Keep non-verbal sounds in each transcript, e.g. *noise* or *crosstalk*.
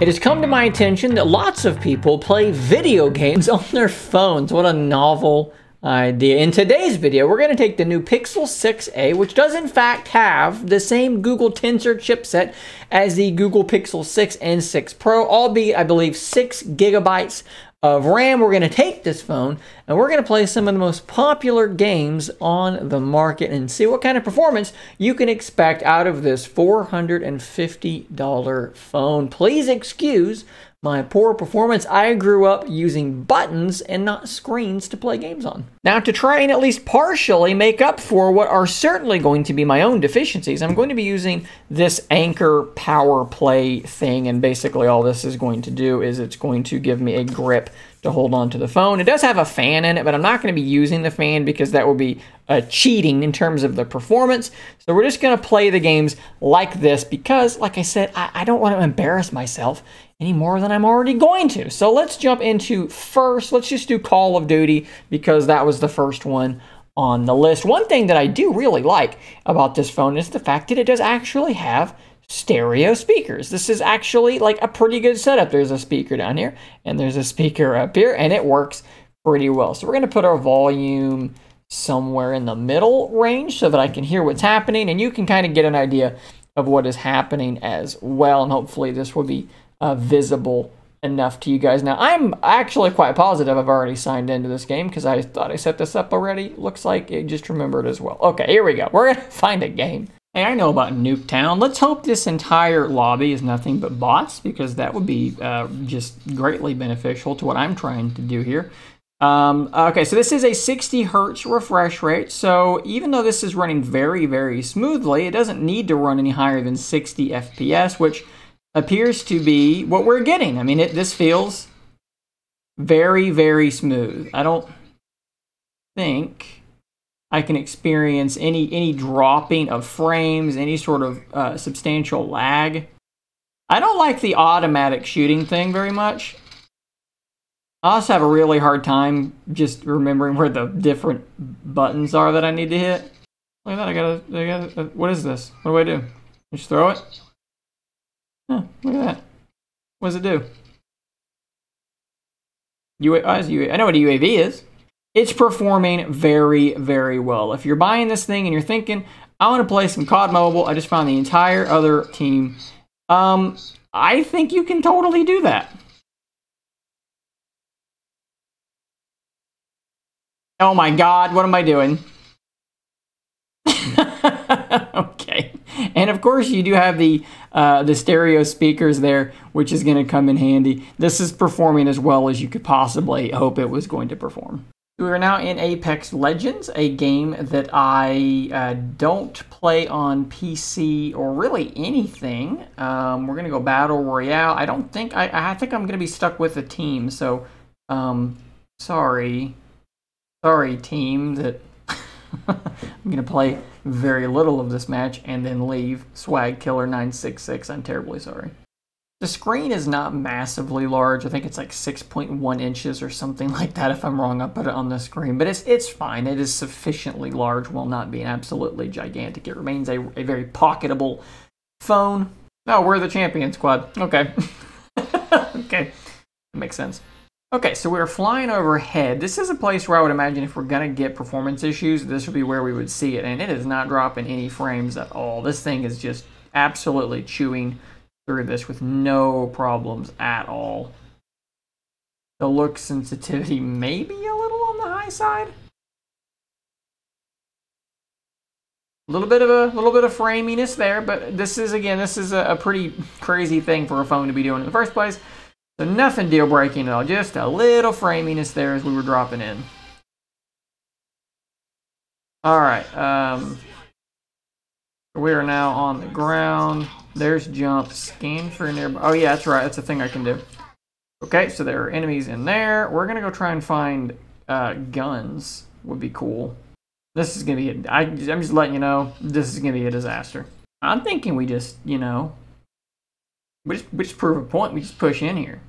It has come to my attention that lots of people play video games *laughs* on their phones. What a novel idea. In today's video, we're going to take the new Pixel 6a, which does in fact have the same Google Tensor chipset as the Google Pixel 6 and 6 Pro, albeit I believe 6 gigabytes of RAM. We're going to take this phone and we're going to play some of the most popular games on the market and see what kind of performance you can expect out of this $450 phone. Please excuse my poor performance. I grew up using buttons and not screens to play games on. Now, to try and at least partially make up for what are certainly going to be my own deficiencies, I'm going to be using this Anker Power Play thing, and basically all this is going to do is it's going to give me a grip to hold on to the phone. It does have a fan in it, but I'm not going to be using the fan because that would be uh, cheating in terms of the performance. So we're just going to play the games like this because, like I said, I, I don't want to embarrass myself any more than I'm already going to. So let's jump into first. Let's just do Call of Duty because that was the first one on the list. One thing that I do really like about this phone is the fact that it does actually have stereo speakers. This is actually like a pretty good setup. There's a speaker down here and there's a speaker up here and it works pretty well. So we're going to put our volume somewhere in the middle range so that I can hear what's happening and you can kind of get an idea of what is happening as well. And hopefully this will be uh, visible enough to you guys. Now, I'm actually quite positive I've already signed into this game because I thought I set this up already. Looks like it just remembered as well. Okay, here we go. We're going *laughs* to find a game. Hey, I know about Nuketown. Let's hope this entire lobby is nothing but bots because that would be uh, just greatly beneficial to what I'm trying to do here. Um, okay, so this is a 60 hertz refresh rate. So even though this is running very, very smoothly, it doesn't need to run any higher than 60 FPS, which appears to be what we're getting. I mean, it this feels very, very smooth. I don't think I can experience any any dropping of frames, any sort of uh, substantial lag. I don't like the automatic shooting thing very much. I also have a really hard time just remembering where the different buttons are that I need to hit. Look at that! I gotta, I gotta. Uh, what is this? What do I do? Just throw it. Oh, look at that. What does it do? UA, oh, I know what a UAV is it's performing very, very well. If you're buying this thing and you're thinking, I want to play some COD Mobile, I just found the entire other team. Um, I think you can totally do that. Oh my god, what am I doing? okay. And of course you do have the uh, the stereo speakers there, which is going to come in handy. This is performing as well as you could possibly hope it was going to perform. We are now in Apex Legends, a game that I uh, don't play on PC or really anything. Um, we're gonna go Battle Royale. I don't think I, I think I'm gonna be stuck with a team. So, um, sorry, sorry team that *laughs* I'm gonna play very little of this match and then leave. Swag Killer 966. I'm terribly sorry. The screen is not massively large. I think it's like 6.1 inches or something *laughs* like that. If I'm wrong, I'll put it on the screen. But it's it's fine. It is sufficiently large while not being absolutely gigantic. It remains a, a very pocketable phone. Oh, we're the champion squad. Okay. *laughs* okay. That makes sense. Okay, so we're flying overhead. This is a place where I would imagine if we're going to get performance issues, this would be where we would see it. And it is not dropping any frames at all. This thing is just absolutely chewing through this with no problems at all. The look sensitivity maybe a little on the high side. A little bit of a little bit of framiness there, but this is again this is a, a pretty crazy thing for a phone to be doing in the first place. So nothing deal breaking at all, just a little framiness there as we were dropping in. All right, um, we are now on the ground. There's jump. Scan for nearby. Oh, yeah, that's right. That's a thing I can do. Okay, so there are enemies in there. We're going to go try and find uh, guns. Would be cool. This is going to be... A, I, I'm just letting you know. This is going to be a disaster. I'm thinking we just, you know... We just, we just prove a point. We just push in here.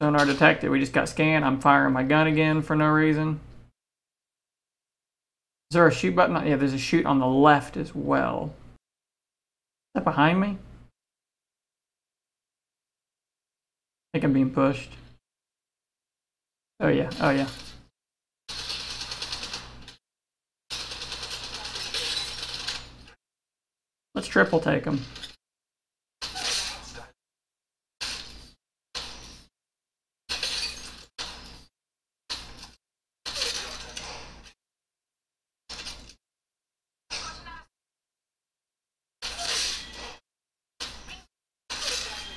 Sonar detected. We just got scanned. I'm firing my gun again for no reason. Is there a shoot button? Yeah, there's a shoot on the left as well. Is that behind me? I think I'm being pushed. Oh yeah, oh yeah. Let's triple take him.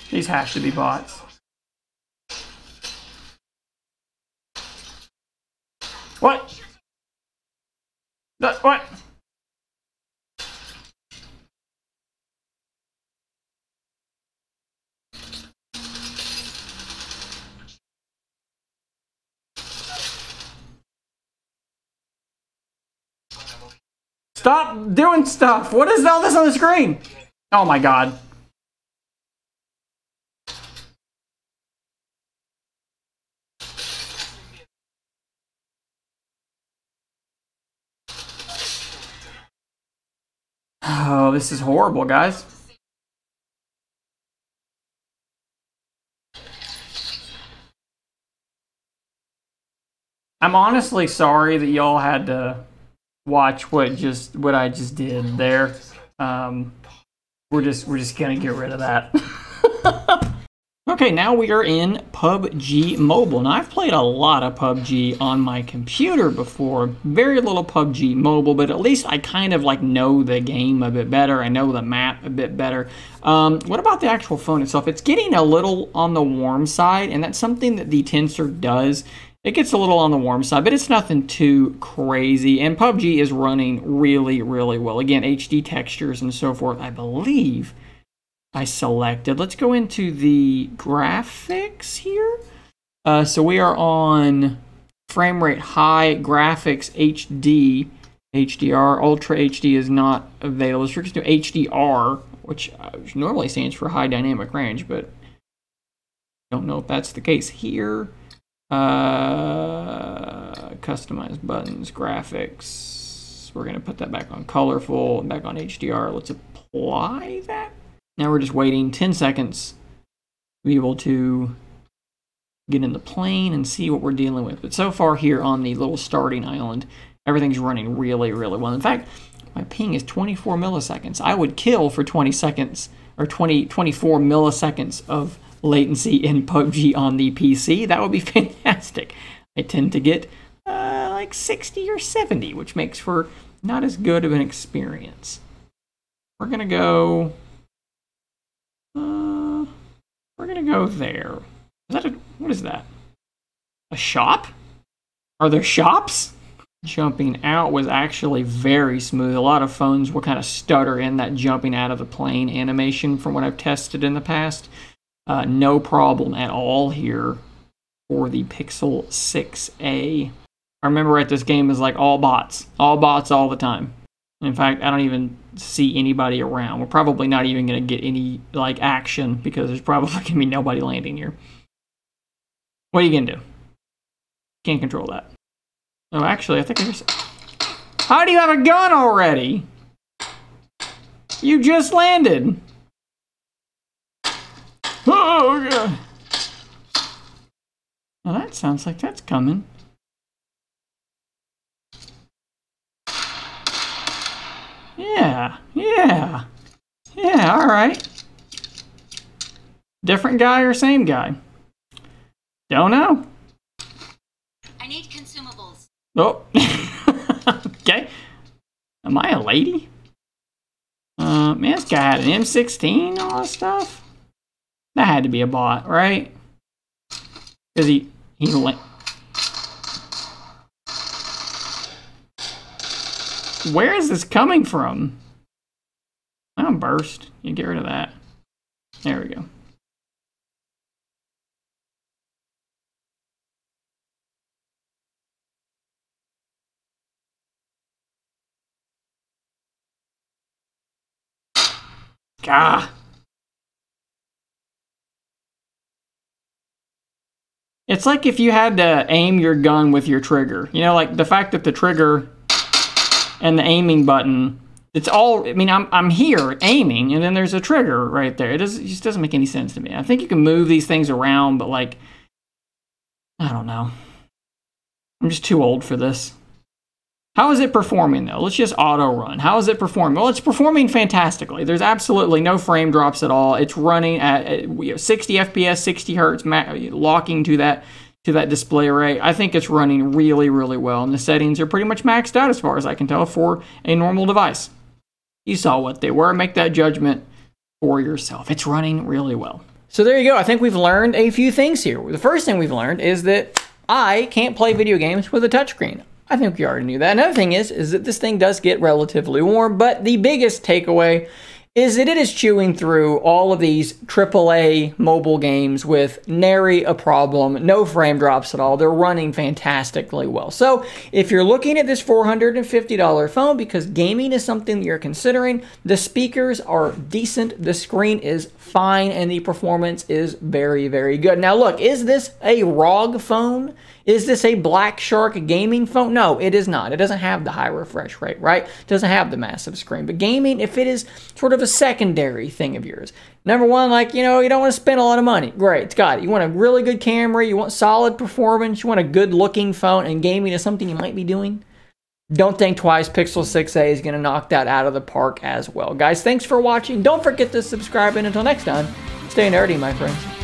These have to be bots. What? what? Stop doing stuff! What is all this on the screen? Oh my god. Oh, this is horrible, guys. I'm honestly sorry that y'all had to watch what just what I just did there. Um, we're just we're just gonna get rid of that. *laughs* Okay, now we are in PUBG Mobile. Now, I've played a lot of PUBG on my computer before. Very little PUBG Mobile, but at least I kind of like know the game a bit better. I know the map a bit better. Um, what about the actual phone itself? It's getting a little on the warm side, and that's something that the Tensor does. It gets a little on the warm side, but it's nothing too crazy. And PUBG is running really, really well. Again, HD textures and so forth, I believe I selected. Let's go into the graphics here. Uh, so we are on frame rate high graphics HD. HDR, Ultra HD is not available. It's restricted to HDR, which normally stands for high dynamic range, but don't know if that's the case here. Uh, customized buttons, graphics. We're going to put that back on colorful, back on HDR. Let's apply that now we're just waiting 10 seconds to be able to get in the plane and see what we're dealing with. But so far here on the little starting island, everything's running really, really well. In fact, my ping is 24 milliseconds. I would kill for 20 seconds or 20, 24 milliseconds of latency in PUBG on the PC. That would be *laughs* fantastic. I tend to get uh, like 60 or 70, which makes for not as good of an experience. We're going to go uh, we're gonna go there. Is that a, what is that? A shop? Are there shops? Jumping out was actually very smooth. A lot of phones will kind of stutter in that jumping out of the plane animation from what I've tested in the past. Uh, no problem at all here for the Pixel 6a. I remember at this game is like all bots, all bots all the time. In fact, I don't even see anybody around. We're probably not even going to get any like action because there's probably *laughs* going to be nobody landing here. What are you going to do? Can't control that. Oh, actually, I think I just... How do you have a gun already? You just landed. Oh, God. Well, that sounds like that's coming. Yeah, yeah, yeah, all right. Different guy or same guy? Don't know. I need consumables. Oh, *laughs* okay. Am I a lady? Uh, man, this guy had an M16, all this stuff. That had to be a bot, right? Because he, he, Where is this coming from? I'm burst. You get rid of that. There we go. Gah. It's like if you had to aim your gun with your trigger. You know, like the fact that the trigger and the aiming button it's all. I mean, I'm I'm here aiming, and then there's a trigger right there. It, does, it just doesn't make any sense to me. I think you can move these things around, but like, I don't know. I'm just too old for this. How is it performing though? Let's just auto run. How is it performing? Well, it's performing fantastically. There's absolutely no frame drops at all. It's running at 60 FPS, 60 hertz, locking to that to that display array. I think it's running really, really well, and the settings are pretty much maxed out as far as I can tell for a normal device. You saw what they were. Make that judgment for yourself. It's running really well. So there you go. I think we've learned a few things here. The first thing we've learned is that I can't play video games with a touchscreen. I think we already knew that. Another thing is, is that this thing does get relatively warm, but the biggest takeaway is that it is chewing through all of these AAA mobile games with nary a problem, no frame drops at all. They're running fantastically well. So if you're looking at this $450 phone because gaming is something you're considering, the speakers are decent, the screen is fine, and the performance is very, very good. Now look, is this a ROG phone? Is this a Black Shark gaming phone? No, it is not. It doesn't have the high refresh rate, right? It doesn't have the massive screen. But gaming, if it is sort of a secondary thing of yours, number one, like, you know, you don't want to spend a lot of money. Great, got it. You want a really good camera, you want solid performance, you want a good looking phone, and gaming is something you might be doing. Don't think twice. Pixel 6a is going to knock that out of the park as well. Guys, thanks for watching. Don't forget to subscribe, and until next time, stay nerdy, my friends.